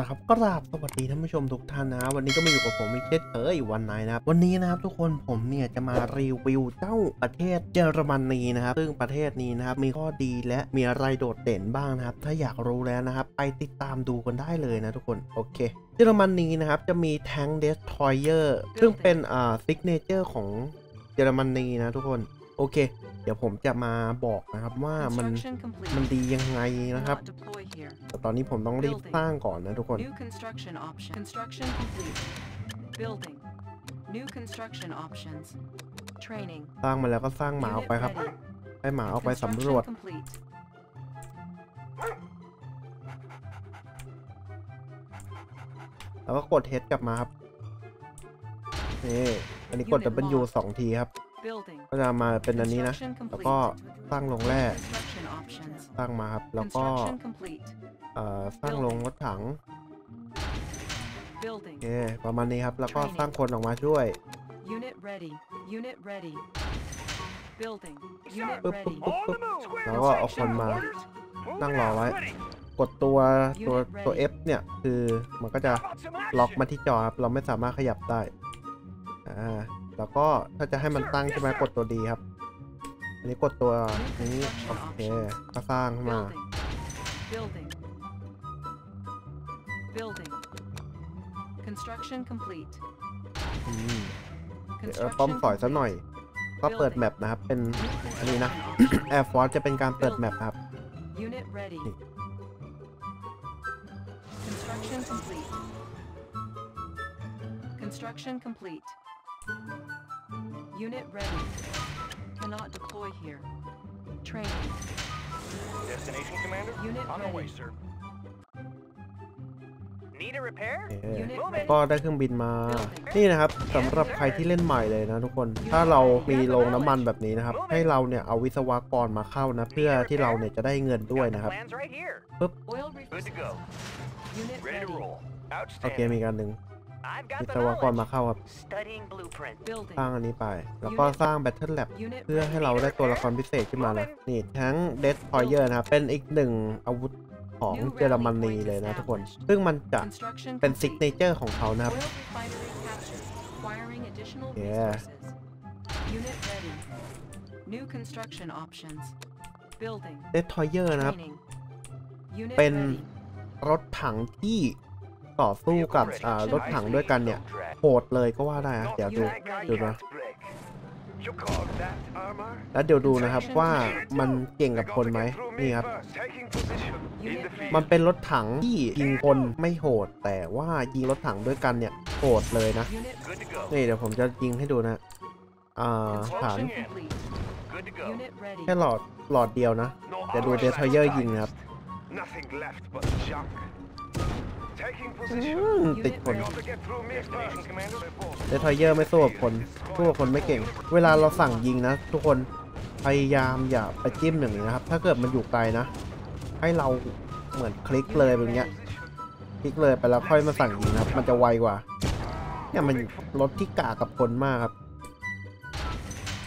ละครับกราบสวัสดีท่านผู้ชมทุกท่านนะ วันนี้ก็มาอยู่กับผมอีกเช่นเคยวันไหนนะครับวันนี้นะครับทุกคนผมเนี่ยจะมารีวิวเจ้าประเทศเยอรมนีนะครับซึ่งประเทศนี้นะครับมีข้อดีและมีอะไรโดดเด่นบ้างนะครับ ถ้าอยากรู้แล้วนะครับ ไปติดตามดูกันได้เลยนะทุกคนโอเคเยอรมนีนะครับจะมี Tank Destroyer ซึ่งเป็นอ่า signature ของเยอรมนีนะทุกคน โอเค เดี๋ยวผมจะมาบอกนะครับว่ามัน Construction complete. มันดียังไงนะครับ Cannot deploy here. แต่ตอนนี้ผมต้องรีบสร้างก่อนนะทุกคน New construction option. Construction complete. Building. New construction options. Training. สร้างมาแล้วก็สร้างหมาออก Unit ไปครับ ready. ให้หมาออกไปสำร Construction วจ complete. แล้วก็กด H กลับมาครับนี่อันนี้กด Unit W lost. สองทีครับ Building. ก็จะมาเป็นอันนี้นะ Construction แล้ว complete. ก็สร้างลงแร่ Construction options. สร้างมาครับ แล้วก็ Construction complete. เอ่อสร้างลงรถถังโอ Building. เคประมาณนี้ครับ แล้วก็สร้างคนออกมาช่วย Unit ready. Unit ready. Building. Unit ปึ๊บปึ๊บ ready. ปึ๊บปึ๊บแล้วก็เอาคนมานั่งรอไว้ กดตัวตัวตัว F เนี่ย คือมันก็จะล็อกมาที่จอครับ เราไม่สามารถขยับได้ อ่า แล้วก็ถ้าจะให้มันตั้งใช่ไหมกดตัวดีครับ อันนี้กดตัวนี้โอเคก็สร้างขึ้นมา Building. Building. Building. Construction complete. อืมเดี๋ยวเราต้อมสอยซะหน่อย ก็เปิดแมปนะครับ เป็นอันนี้นะ Air Force จะเป็นการเปิดแมปครับ Unit ready. Hmm. Construction complete. Construction complete. Unit ready. Cannot deploy here. Training. Destination, Commander? Unit On our way, ready. sir. Need a repair? โอเค Unit ก็ ready. ได้เครื่องบินมา นี่นะครับสำหรับใครที่เล่นใหม่เลยนะทุกคน ถ้าเรามีโรงน้ำมันแบบนี้นะครับ ให้เราเนี่ยเอาวิศวกรมาเข้านะ เพื่อที่เราเนี่ยจะได้เงินด้วย Got the นะครับ Plans right here. Oil Good refill. to go. Unit Ready to ready. roll. โอเคมี Outstanding. การหนึ่ง I've วิ got ศ the วกรมา knowledge. เข้าครับ Studying blueprint. สร้าง Building. อันนี้ไป แล้วก็สร้าง Battle Lab Unit เพื่อให้ ready. เราได้ตัวละครพิเศษขึ้นมานะนี่ทั้ง Death p o y e r นะครับ เป็นอีกหนึ่งอาวุธของเยอรมนีเลยนะทุกคน ซึ่งมันจะ Construction เป็น complete. ซิกเนเจอร์ของเขานะครับ Oil refinery captured. Acquiring additional Yeah. resources. Unit ready. New construction options. Building. Death p o y e r นะครับ Training. Unit เป็น ready. รถถังที่ ต่อสู้กับรถถังด้วยกันเนี่ยโหดเลยก็ว่าได้นะเดี๋ยวดูดูนะแล้วเดี๋ยวดูนะครับว่ามันเก่งกับคนไหมนี่ครับ มันเป็นรถถังที่ยิงคนไม่โหด แต่ว่ายิงรถถังด้วยกันเนี่ยโหดเลยนะนี่เดี๋ยวผมจะยิงให้ดูนะอ่าฐานแค่หลอดหลอดเดียวนะเดี๋ยวดู armor เทเยอร์ยิงครับ ติดคนเดทเยอร์ไม่สู้กับคนสู้กับคนไม่เก่ง เวลาเราสั่งยิงนะ ทุกคนพยายามอย่าไปจิ้มอย่างนี้นะครับ ถ้าเกิดมันอยู่ไกลนะ ให้เราเหมือนคลิกเลยแบบเนี้ย คลิกเลยไปแล้วค่อยมาสั่งยิงครับ มันจะไวกว่า เนี่ยมันรถที่กากับคนมากครับ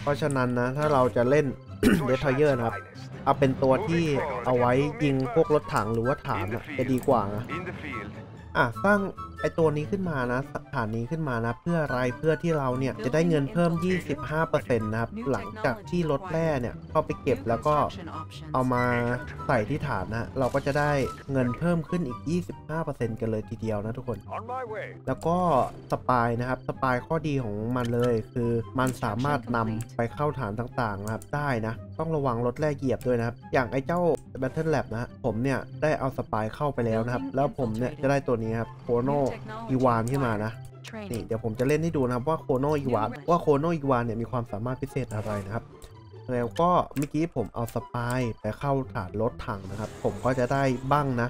เพราะฉะนั้นนะ ถ้าเราจะเล่นเดทอยเยอร์นะครับ เอาเป็นตัวที่เอาไว้ยิงพวกรถถังหรือว่าฐานอะจะดีกว่านะ อะสร้างไอตัวนี้ขึ้นมานะฐานนี้ขึ้นมานะ เพื่ออะไรเพื่อที่เราเนี่ยจะได้เงินเพิ่ม 25%นะครับ หลังจากที่รถแร่เนี่ยเข้าไปเก็บ New แล้วก็ construction options. เอามาใส่ที่ฐานนะเราก็จะได้เงินเพิ่มขึ้นอีก 25%กันเลยทีเดียวนะทุกคน On my way. แล้วก็สปายนะครับสปายข้อดีของมันเลยคือมันสามารถนำไปเข้าฐานต่างๆนะครับได้นะ ต้องระวังรถแร่เหยียบด้วยนะครับ อย่างไอ้เจ้า Battle Lab นะฮะผมเนี่ยได้เอาสปายเข้าไปแล้วนะครับ แล้วผมเนี่ยจะได้ตัวนี้ครับโคโน New technology อีวานขึ้นมานะ Training. นี่เดี๋ยวผมจะเล่นให้ดูนะครับว่าโคโนอีวานว่าโคโนอีวานเนี่ยมีความสามารถพิเศษอะไรนะครับ แล้วก็เมื่อกี้ผมเอาสปายไปเข้าฐานรถถังนะครับ ผมก็จะได้บ้างนะ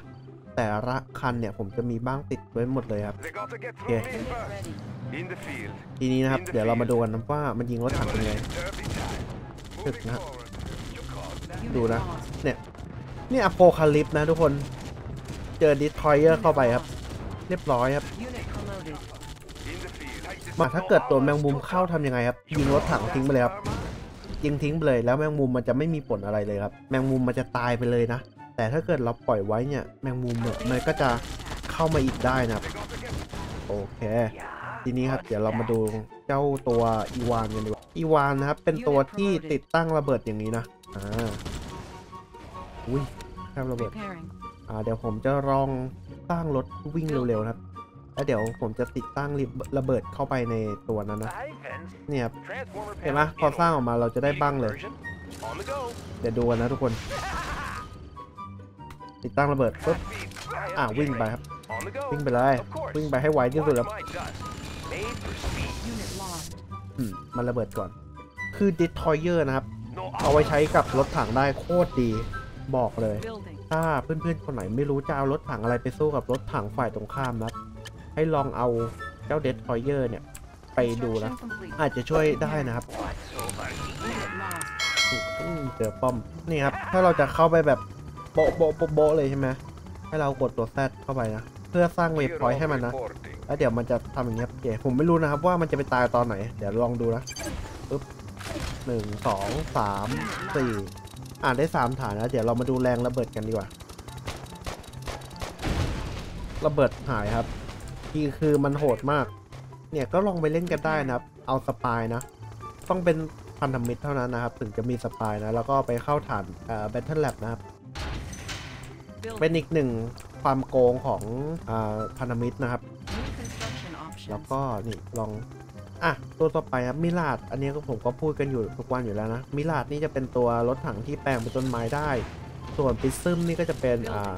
แต่ละคันเนี่ยผมจะมีบ้างติดไว้หมดเลยครับ They got to get through Yeah. me Unit first. ready. In the field. ทีนี้นะครับ เดี๋ยวเรามาดูกันนะว่ามันยิงรถถังเป็นไง Dirty time. Good Moving นะ forward. You call that? Unit ดูนะ lost. เนี่ย นี่อโพคาลิปนะทุกคน เจอดิสทอยเออร์เข้าไปครับ เรียบร้อยครับ Unit promoted. In the field. Take this มาถ้าเกิดตัวแมงมุมเข้าทำยังไงครับยิงรถถังทิ้งไปเลยครับยิงทิ้งไปเลยแล้วแมงมุมมันจะไม่มีผลอะไรเลยครับ แมงมุมมันจะตายไปเลยนะ แต่ถ้าเกิดเราปล่อยไว้เนี่ย แมงมุมเนี่ยมันก็จะเข้าเข้ามาอีกได้นะครับโอเค ทีนี้ครับเดี๋ยวเรามาดูเจ้าตัวอีวานกันดีกว่าอีวานนะครับ เป็นตัวที่ติดตั้งระเบิดอย่างนี้นะอ่าอุ้ยแค่ระเบิด Repairing. อ่าเดี๋ยวผมจะลองสร้างรถวิ่งเร็วๆนะครับ แล้วเดี๋ยวผมจะติดตั้งระเบิดเข้าไปในตัวนั้นนะเนี่ยครับเห็นไหมพอสร้างออกมาเราจะได้บ้างเลย เดี๋ยวดูกันนะทุกคน ติดตั้งระเบิดปุ๊บอ่าวิ่งไปครับ วิ่งไปเลยวิ่งไปให้ไวที่สุดครับ my dust. Made for speed. Unit lost. อืมมันระเบิดก่อน คือ Destroyer นะครับ เอาไว้ใช้กับรถถังได้โคตรดีบอกเลย ถ้าเพื่อนๆคนไหนไม่รู้จะเอารถถังอะไรไปสู้กับรถถังฝ่ายตรงข้ามนะ ให้ลองเอาเจ้า Destroyer เนี่ย ไปดูนะ อาจจะช่วยได้นะครับเจอป้อม นี่ครับ ถ้าเราจะเข้าไปแบบโบะโบะโบโบะเลยใช่ไหมให้เรากดตัว Z เข้าไปนะ เพื่อสร้างเวฟพอยต์ให้มันนะ แล้วเดี๋ยวมันจะทำอย่างเงี้ยครับเจผมไม่รู้นะครับว่ามันจะไปตายตอนไหน เดี๋ยวลองดูนะปึ๊บหนึ่งสองสามสี่ อ่านได้สามฐานนะเดี๋ยวเรามาดูแรงระเบิดกันดีกว่า ระเบิดหายครับที่คือมันโหดมาก เนี่ยก็ลองไปเล่นกันได้นะครับ เอาสปายนะ ต้องเป็นพันธมิตรเท่านั้นนะครับ ถึงจะมีสปายนะ แล้วก็ไปเข้าฐานเอ่อ Battle Lab นะครับ เป็นอีกหนึ่งความโกงของอ่าพันธมิตรนะครับ แล้วก็นี่ลอง อะตัวต่อไปครับมิลาดอันนี้ก็ผมก็พูดกันอยู่ทุกวันอยู่แล้วนะมิลาดนี่จะเป็นตัวรถถังที่แปลงเป็นต้นไม้ได้ ส่วนปิซึมนี่ก็จะเป็นอ่า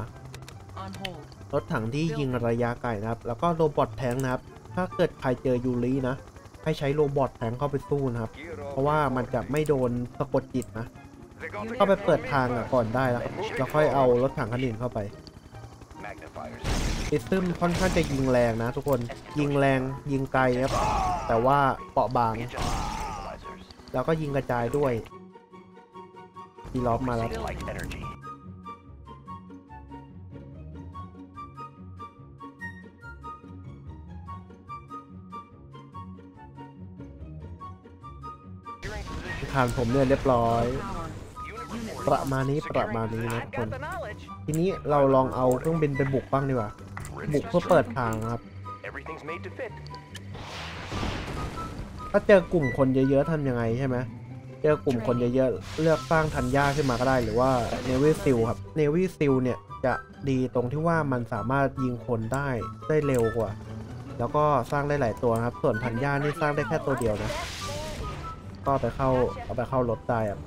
รถถังที่ยิงระยะไกลนะครับ แล้วก็โรบอทแทงนะครับ ถ้าเกิดใครเจอยูรินะ ให้ใช้โรบอทแทงเข้าไปสู้นะครับ เพราะว่ามันจะไม่โดนสะกดจิตนะ เข้าไปเปิดทางก่อนได้แล้วครับแล้วค่อยเอารถถังคันอื่นเข้าไป Magnifiers. ปิซึมค่อนข้างจะยิงแรงนะทุกคนยิงแรงยิงไกลครับแต่ว่าเปราะบาง แล้วก็ยิงกระจายด้วยทีล้อมมาแล้ว Like energy. ทานผมเนี่ยเรียบร้อย ประมาณนี้ประมาณนี้นะทุกคน ทีนี้เราลองเอาเครื่องบินไปบุกบ้างดีกว่า บุกเพื่อเปิดทางนะครับ Everything's made to fit. ถ้าเจอกลุ่มคนเยอะๆทำยังไงใช่ไหมเจอกลุ่มคนเยอะๆ เลือกสร้างทันย่าขึ้นมาก็ได้หรือว่าเนวิซิลครับเนวิซิลเนี่ยจะดีตรงที่ว่ามันสามารถยิงคนได้ได้เร็วกว่า แล้วก็สร้างได้หลายตัวนะครับ ส่วนทันย่านี่สร้างได้แค่ตัวเดียวนะ ก็เอาไปเข้าเอาไปเข้ารถได้อะ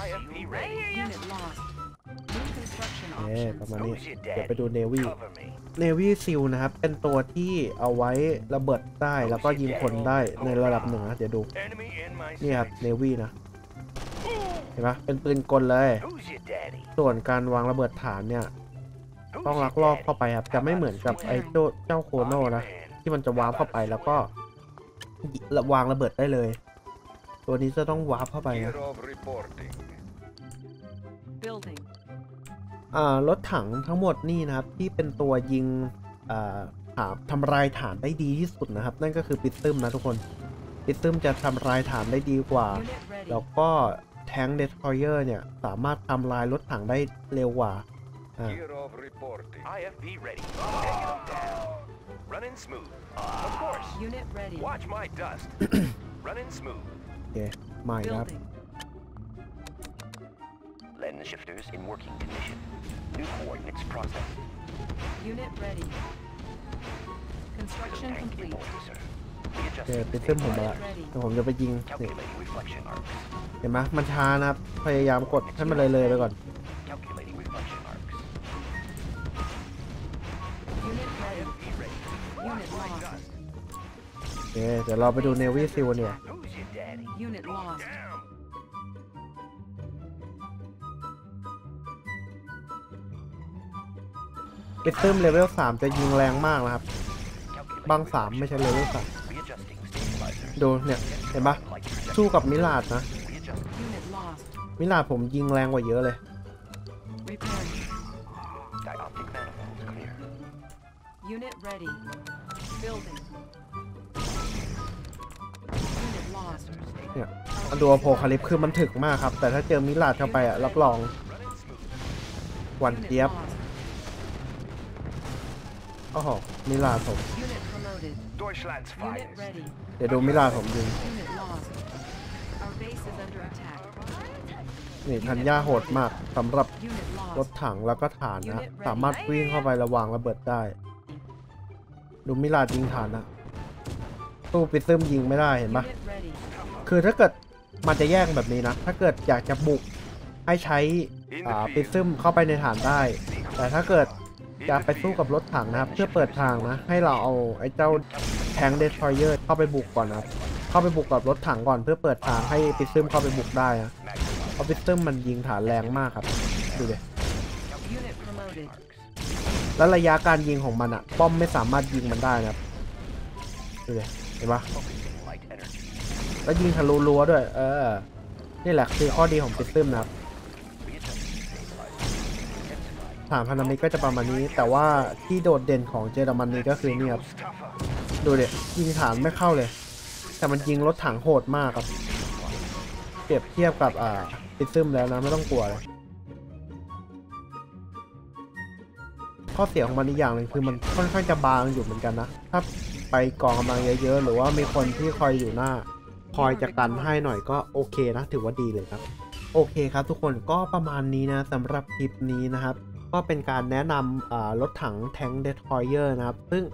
Our ประมาณนี้ Who's your เดี๋ยวไป daddy? ดูเนวี Cover me. Navy SEAL นะครับ เป็นตัวที่เอาไว้ระเบิดได้แล้วก็ยิงคนได้ในระดับหนึ่งนะ เดี๋ยวดู Enemy in my นี่ครับ sights. Navy นะ เห็นปะเป็นปืนกลเลย Who's your daddy? ส่วนการวางระเบิดฐานเนี่ย Who's ต้อง your ลักลอบ daddy? เข้าไปครับ จะไม่เหมือนกับไอ้เจ้าเจ้าโคโน่นะ ที่มันจะ warp เข้าไปแล้วก็วางระเบิดได้เลย ตัวนี้จะต้อง warp เข้าไปนะ Gear of reporting. Building. อ่ารถถังทั้งหมดนี่นะครับ ที่เป็นตัวยิงอ่าถามทำลายฐานได้ดีที่สุดนะครับ นั่นก็คือปิซึมนะทุกคน ปิซึมจะทำลายฐานได้ดีกว่า Unit ready. แล้วก็แทงเดสทรอยเออร์เนี่ย สามารถทำลายรถถังได้เร็วกว่าอ่า Gear of reporting. IFP ready. Taking them down. Running smooth. Of course. Unit ready. Watch my dust. Running smooth. โอเคใหม่นะครับ Building. Lens shifters in working condition. New coordinates processed. Unit ready. Construction Tank complete. immobilizer. โอเค Readjusting ปิซึมผมมาละ Ready. เดี๋ยวผมจะไปยิงนี่ Calculating reflection arcs. เห็นไหมมันช้านะครับ พยายามกดให้มันเลยเลยๆไปก่อน Calculating reflection arcs. Unit ready. IFP ready. Unit lost. โอเคเดี๋ยวเราไปดูเนวีซิลเนี่ย Who's your daddy? Unit lost. Down. ปิซึมเลเวล3จะยิงแรงมากนะครับ Calculating บางสามไม่ใช่เลเวล Readjusting stabilizers. 3ดูเนี่ยเห็นปะ Light trajectory. สู้กับมิลาดนะ Readjusting. Unit lost. มิลาดผมยิงแรงกว่าเยอะเลย Repairing. Dioptic manifolds clear. Unit ready. Building. Unit lost. เนี่ยดูอโพคาลิปคือมันถึกมากครับ แต่ถ้าเจอมิลาดเข้าไปอะรับรอง Running smooth. หวัน Unit เจี๊ยบ lost. โอ้โหมิลาผม Unit promoted. Deutschland's Unit finest. ready. เดี๋ยวดูมิลาผมยิง Unit lost. Our base is under attack. นี่ทันย่าโหดมากสำหรับ Unit รถ lost. ถังแล้วก็ฐานนะ สามารถวิ่งเข้าไประวางระเบิดได้ ดูมิลายิงฐานนะตู้ปิซึมยิงไม่ได้เห็นปะ Unit ready. คือถ้าเกิดมันจะแยกแบบนี้นะ ถ้าเกิดอยากจะบุกให้ใช้อ่าปิซึมเข้าไปในฐานได้ แต่ถ้าเกิด จะไปสู้กับรถถังนะครับ เพื่อเปิดทางนะ ให้เราเอาไอ้เจ้าแทงเดสทรอยเออร์เข้าไปบุกก่อนนะครับเข้าไปบุกกับรถถังก่อนเพื่อเปิดทางให้ปิซึมเข้าไปบุกได้นะเพราะปิซึมมันยิงฐานแรงมากครับดูดิ Unit promoted. แล้วระยะการยิงของมันอะป้อมไม่สามารถยิงมันได้นะครับดูดิเห็นปะแล้วยิงทะลุรั้วด้วย เออ นี่แหละคือข้อดีของปิซึมนะครับ ฐานพันธมิตรก็จะประมาณนี้ แต่ว่าที่โดดเด่นของเยอรมนีก็คือนี่ครับดูเด็ยิงฐานไม่เข้าเลย แต่มันยิงรถถังโหดมากครับ เปรียบเทียบกับอ่าปิซึมแล้วนะไม่ต้องกลัวเลยข้อเสียของมันอีกอย่างหนึ่งคือมันค่อนข้างจะบางอยู่เหมือนกันนะถ้าไปกองกำลังเยอะๆ หรือว่ามีคนที่คอยอยู่หน้า คอยจะกันให้หน่อยก็โอเคนะ ถือว่าดีเลยครับ โอเคครับทุกคนก็ประมาณนี้นะสำหรับคลิปนี้นะครับ ก็เป็นการแนะนำรถถังแทงเดทอยเออร์นะครับ ซึ่ง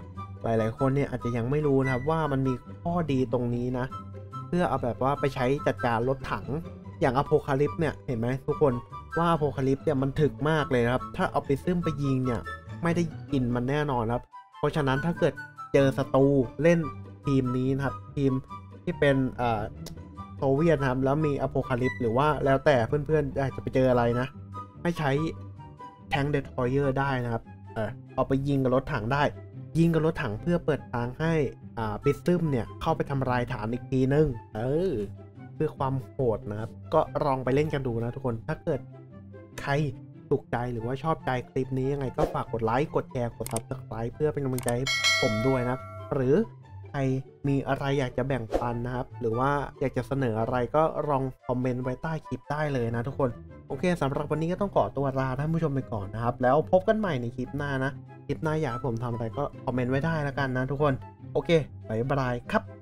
หลายๆคนเนี่ยอาจจะยังไม่รู้นะครับว่ามันมีข้อดีตรงนี้นะ เพื่อเอาแบบว่าไปใช้จัดการรถถังอย่าง Apocalypse เนี่ยเห็นไหมทุกคนว่า Apocalypse เนี่ยมันถึกมากเลยครับ ถ้าเอาไปซึมไปยิงเนี่ยไม่ได้กินมันแน่นอนครับ เพราะฉะนั้นถ้าเกิดเจอศัตรูเล่นทีมนี้นะครับ ทีมที่เป็นโซเวียตนะครับแล้วมี Apocalypse หรือว่าแล้วแต่เพื่อนๆอยากจะไปเจออะไรนะ ให้ใช้ แทงเดทอยเออร์ได้นะครับ เออเอาไปยิงกับรถถังได้ ยิงกับรถถังเพื่อเปิดทางให้อ่าปิซึมเนี่ยเข้าไปทำลายฐานอีกทีนึง เออ เพื่อความโหดนะครับ ก็ลองไปเล่นกันดูนะทุกคน ถ้าเกิดใครถูกใจหรือว่าชอบใจคลิปนี้ยังไงก็ฝากกดไลค์ กดแชร์ กด subscribe เพื่อเป็นกำลังใจให้ผมด้วยนะครับหรือ รมีอะไรอยากจะแบ่งปันนะครับ หรือว่าอยากจะเสนออะไรก็ลองคอมเมนต์ไว้ใต้คลิปได้เลยนะทุกคน โอเคสำหรับวันนี้ก็ต้องขอตัวลาท่านผู้ชมไปก่อนนะครับ แล้วพบกันใหม่ในคลิปหน้านะ คลิปหน้าอยากผมทำอะไรก็คอมเมนต์ไว้ได้แล้วกันนะทุกคน โอเค bye bye ครับ